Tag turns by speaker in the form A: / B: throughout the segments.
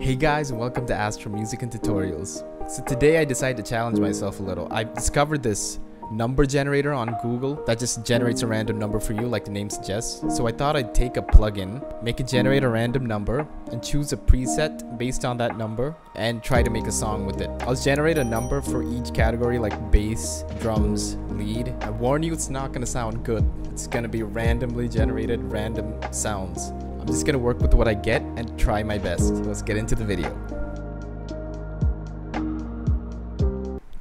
A: Hey guys and welcome to Astral Music and Tutorials. So today I decided to challenge myself a little. I discovered this number generator on Google that just generates a random number for you like the name suggests. So I thought I'd take a plugin, make it generate a random number and choose a preset based on that number and try to make a song with it. I'll generate a number for each category like bass, drums, lead. I warn you it's not to sound good. It's to be randomly generated random sounds. I'm just gonna work with what I get and try my best. Let's get into the video.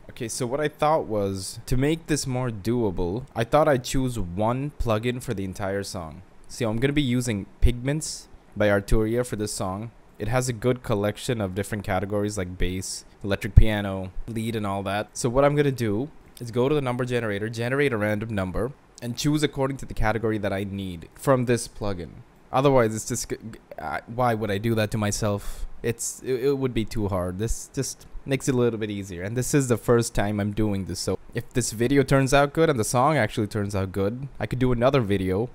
A: Okay, so what I thought was, to make this more doable, I thought I'd choose one plugin for the entire song. So I'm gonna be using Pigments by Arturia for this song. It has a good collection of different categories like bass, electric piano, lead and all that. So what I'm gonna do is go to the number generator, generate a random number, and choose according to the category that I need from this plugin. Otherwise, it's just uh, why would I do that to myself? It's it, it, would be too hard. This just makes it a little bit easier. And this is the first time I'm doing this. So if this video turns out good and the song actually turns out good, I could do another video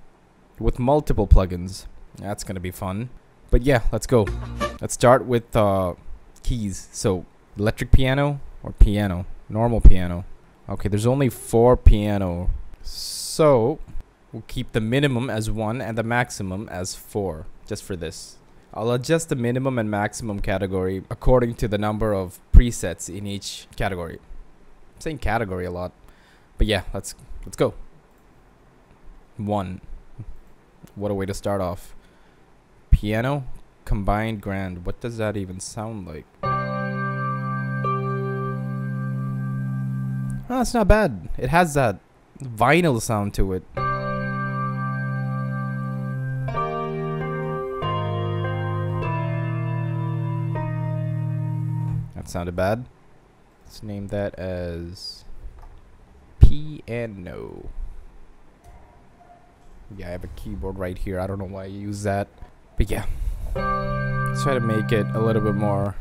A: with multiple plugins. That's gonna be fun. But yeah, let's go. Let's start with uh, keys. So electric piano or piano, normal piano. Okay, there's only four piano. So We'll keep the minimum as 1 and the maximum as 4, just for this. I'll adjust the minimum and maximum category according to the number of presets in each category. I'm saying category a lot. But yeah, let's let's go. 1. What a way to start off. Piano, combined grand. What does that even sound like? Ah, oh, that's not bad. It has that vinyl sound to it. Sounded bad. Let's name that as piano. Yeah, I have a keyboard right here. I don't know why I use that. But yeah. Let's try to make it a little bit more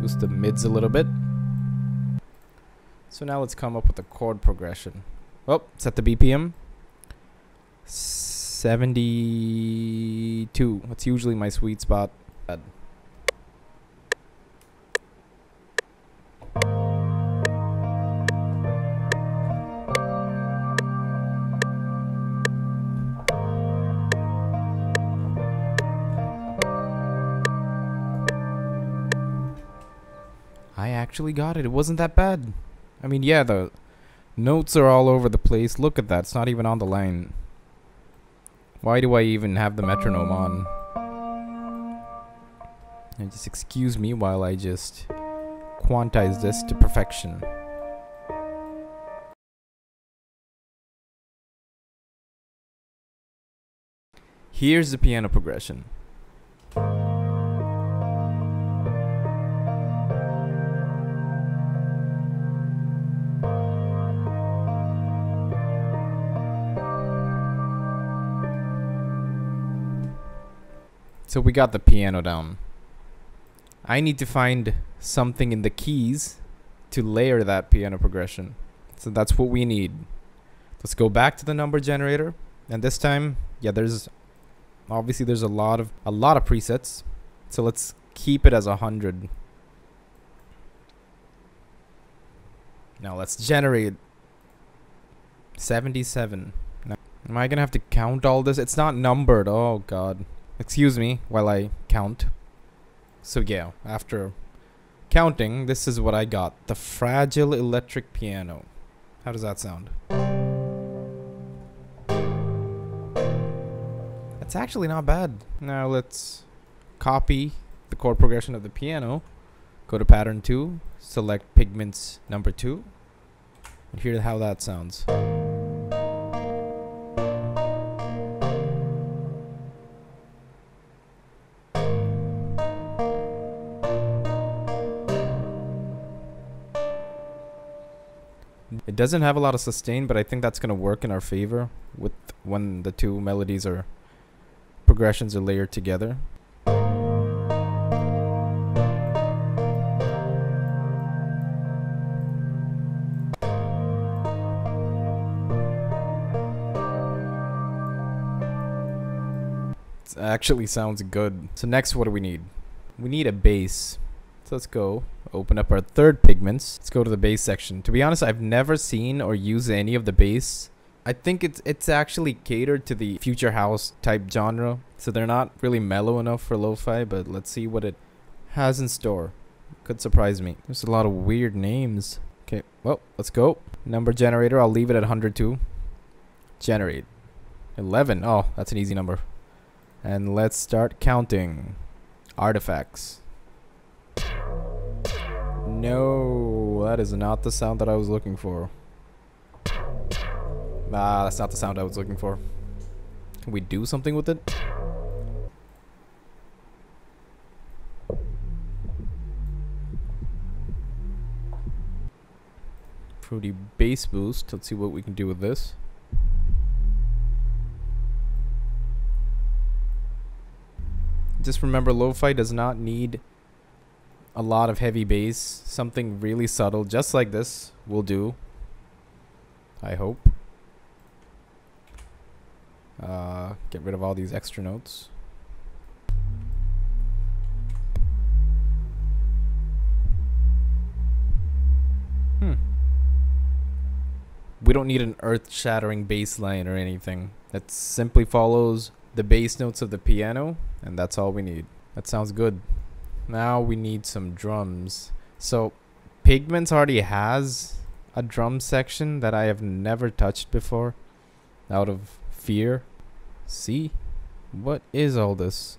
A: boost the mids a little bit. So now let's come up with a chord progression. Oh, set the BPM. 72. That's usually my sweet spot. I actually got it. It wasn't that bad. I mean, yeah, the Notes are all over the place. Look at that. It's not even on the line. Why do I even have the metronome on? And just excuse me while I just quantize this to perfection. Here's the piano progression. So we got the piano down. I need to find something in the keys to layer that piano progression. So that's what we need. Let's go back to the number generator. And this time, yeah, there's obviously there's a lot of a lot of presets. So let's keep it as a hundred. Now let's generate 77. Now, am I gonna have to count all this? It's not numbered. Oh god. Excuse me while I count. So yeah, after counting, this is what I got. The Fragile Electric Piano. How does that sound? That's actually not bad. Now let's copy the chord progression of the piano. Go to pattern 2, select pigments number 2, and hear how that sounds. It doesn't have a lot of sustain, but I think that's going to work in our favor with when the two melodies or progressions are layered together. It actually sounds good. So next what do we need? We need a bass. So let's go open up our third pigments. Let's go to the bass section. To be honest, I've never seen or used any of the bass. I think it's it's actually catered to the future house type genre. So they're not really mellow enough for lo-fi, but let's see what it has in store. Could surprise me. There's a lot of weird names. Okay, well, let's go. Number generator, I'll leave it at 102. Generate. 11. Oh, that's an easy number. And let's start counting. Artifacts. No, that is not the sound that I was looking for. Ah, that's not the sound I was looking for. Can we do something with it? Fruity bass boost. Let's see what we can do with this. Just remember, lo-fi does not need a lot of heavy bass. Something really subtle, just like this, will do. I hope. Uh, get rid of all these extra notes. Hmm. We don't need an earth-shattering bass line or anything. It simply follows the bass notes of the piano, and that's all we need. That sounds good. Now we need some drums. So, Pigments already has a drum section that I have never touched before out of fear. See? What is all this?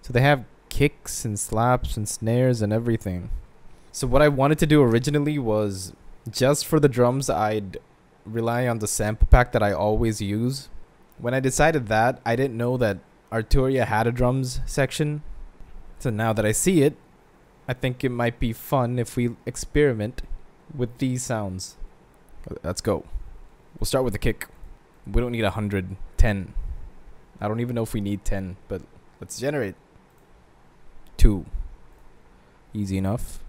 A: So they have kicks and slaps and snares and everything. So what I wanted to do originally was just for the drums I'd rely on the sample pack that I always use. When I decided that, I didn't know that Arturia had a drums section. So now that I see it, I think it might be fun if we experiment with these sounds. Let's go. We'll start with the kick. We don't need a hundred, ten. I don't even know if we need ten, but let's generate. Two. Easy enough.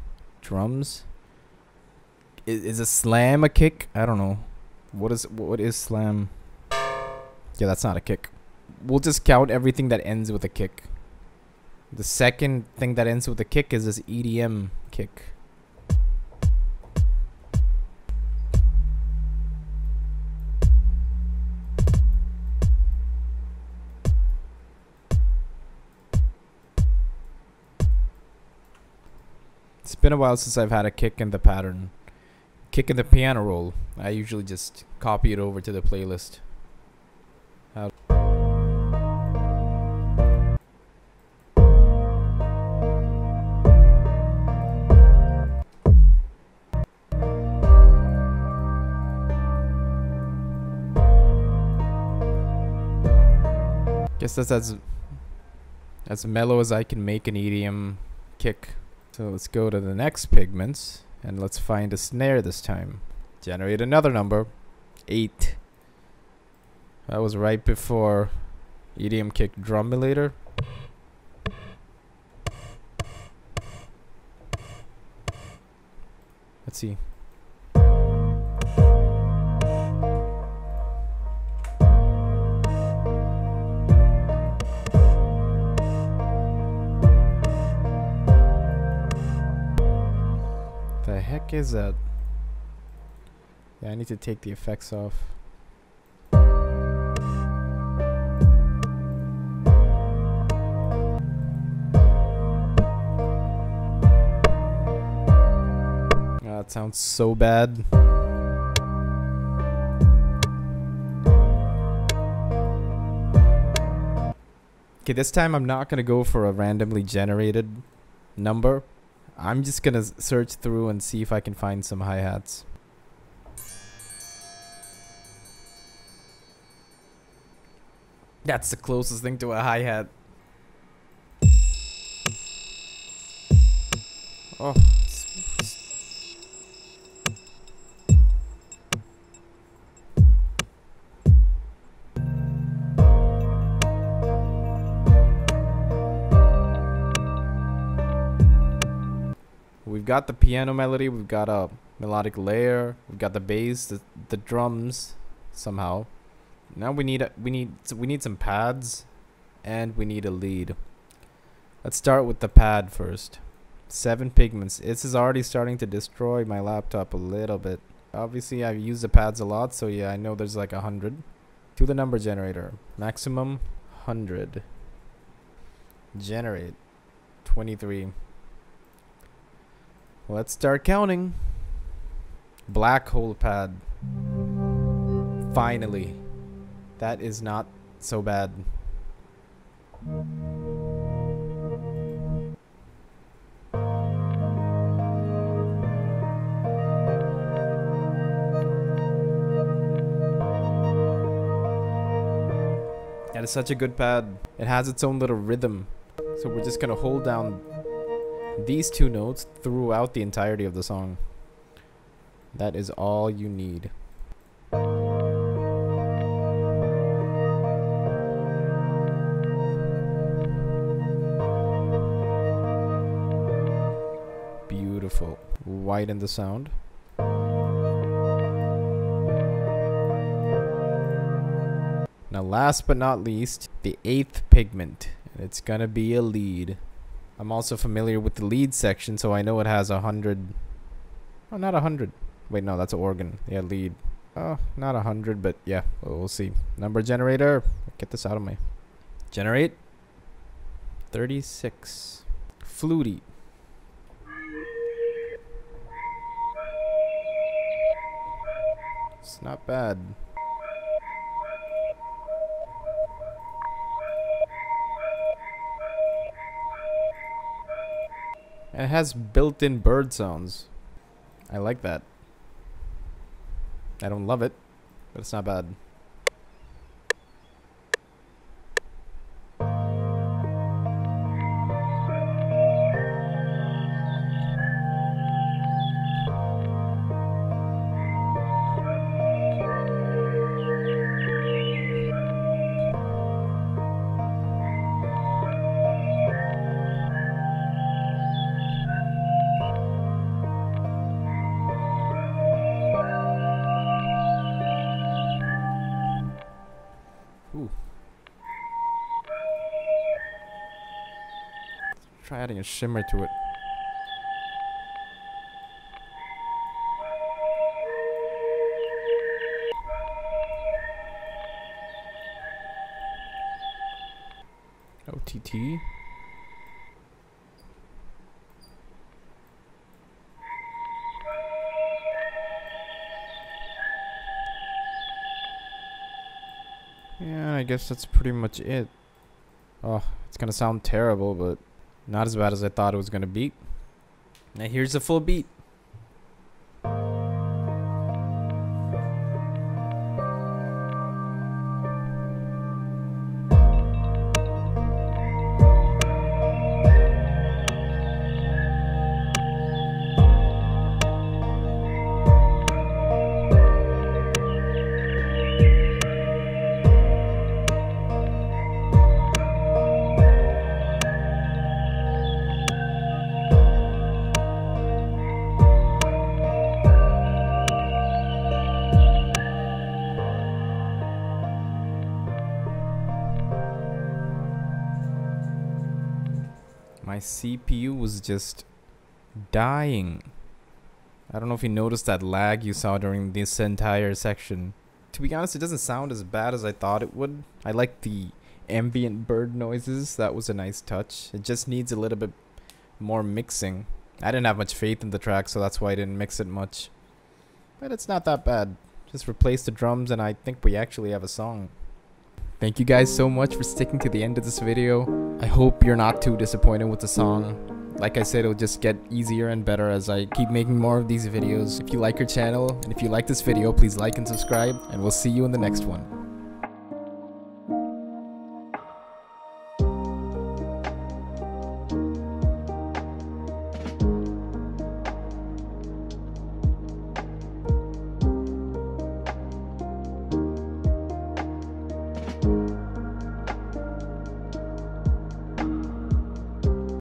A: Drums. Is, is a slam a kick? I don't know. What is what is slam? Yeah, that's not a kick. We'll just count everything that ends with a kick. The second thing that ends with a kick is this EDM kick. It's been a while since I've had a kick in the pattern. Kick in the piano roll. I usually just copy it over to the playlist. Guess that's as as mellow as I can make an EDM kick. So let's go to the next pigments and let's find a snare this time. Generate another number. 8. That was right before EDM kick drumulator. Let's see. Heck is that? Yeah, I need to take the effects off. Oh, that sounds so bad. Okay, this time I'm not gonna go for a randomly generated number. I'm just gonna search through and see if I can find some hi-hats. That's the closest thing to a hi-hat. Oh. We've got the piano melody, we've got a melodic layer, we've got the bass, the, the drums somehow. Now we need a, we need we need some pads and we need a lead. Let's start with the pad first. Seven pigments. This is already starting to destroy my laptop a little bit. Obviously, I've used the pads a lot, so yeah, I know there's like a hundred. To the number generator. Maximum 100. Generate. 23. Let's start counting. Black hole pad. Finally. That is not so bad. That is such a good pad. It has its own little rhythm. So we're just gonna hold down these two notes throughout the entirety of the song. That is all you need. Beautiful. Widen the sound. Now last but not least, the eighth pigment. It's gonna be a lead. I'm also familiar with the lead section, so I know it has a hundred. Oh, not a hundred. Wait, no, that's an organ. Yeah, lead. Oh, not a hundred, but yeah, we'll see. Number generator. Get this out of my. Generate. 36. Flutie. It's not bad. And it has built-in bird sounds. I like that. I don't love it, but it's not bad. Try adding a shimmer to it. OTT. Yeah, I guess that's pretty much it. Oh, it's gonna sound terrible, but not as bad as I thought it was gonna be. Now here's the full beat. My CPU was just dying. I don't know if you noticed that lag you saw during this entire section. To be honest, it doesn't sound as bad as I thought it would. I like the ambient bird noises. That was a nice touch. It just needs a little bit more mixing. I didn't have much faith in the track, so that's why I didn't mix it much. But it's not that bad. Just replace the drums and I think we actually have a song. Thank you guys so much for sticking to the end of this video. I hope you're not too disappointed with the song. Like I said, it'll just get easier and better as I keep making more of these videos. If you like your channel and if you like this video, please like and subscribe and we'll see you in the next one.